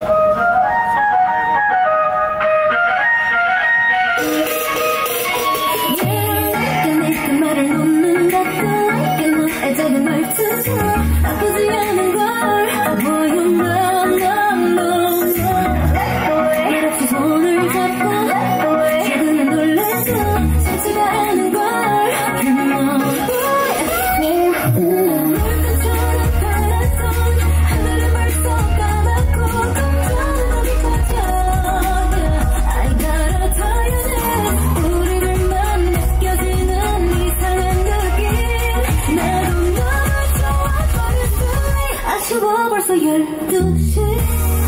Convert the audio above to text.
벌 your douche